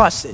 This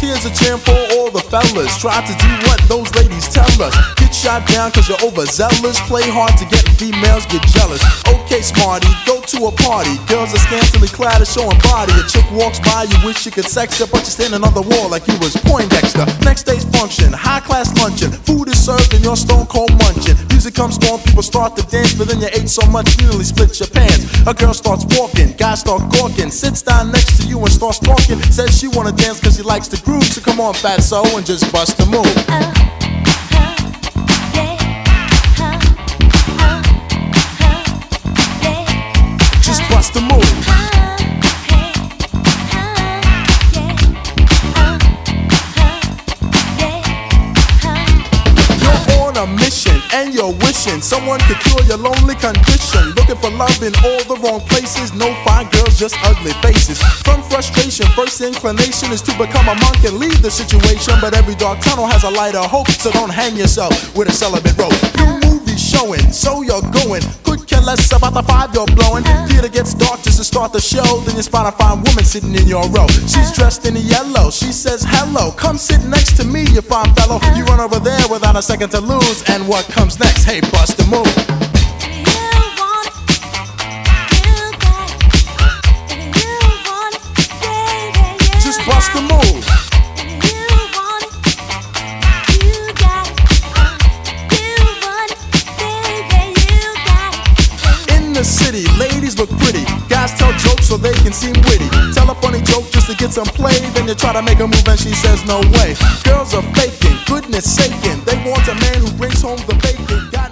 here's a jam for all the fellas. Try to do what those ladies tell us. Get shot down cause you're overzealous. Play hard to get females, get jealous. Okay, smarty, go to a party. Girls are scantily clad and showing body. A chick walks by, you wish you could sex her, but you're standing on the wall like you was Poindexter. Next day's function, high class luncheon. Food is served and you're stone cold munching. Music comes on, people start to dance, but then you ate so much you nearly split your pants. A girl starts walking, guys start gawking, sits down next to you and starts talking. Says she wanna dance cause she likes the groove, so come on, fat so and just bust the move. Just and you're wishing someone could cure your lonely condition. Looking for love in all the wrong places. No fine girls, just ugly faces. From frustration, first inclination is to become a monk and leave the situation. But every dark tunnel has a light of hope, so don't hang yourself with a celibate rope. New movie showing, so you're going. Less about the five you're blowing. Theater gets dark just to start the show. Then you spot a fine woman sitting in your row. She's dressed in yellow. She says, Hello, come sit next to me, you fine fellow. You run over there without a second to lose. And what comes next? Hey, bust a move. City, ladies look pretty. Guys tell jokes so they can seem witty. Tell a funny joke just to get some play. Then you try to make a move and she says no way. Girls are faking, goodness saking. They want a man who brings home the bacon.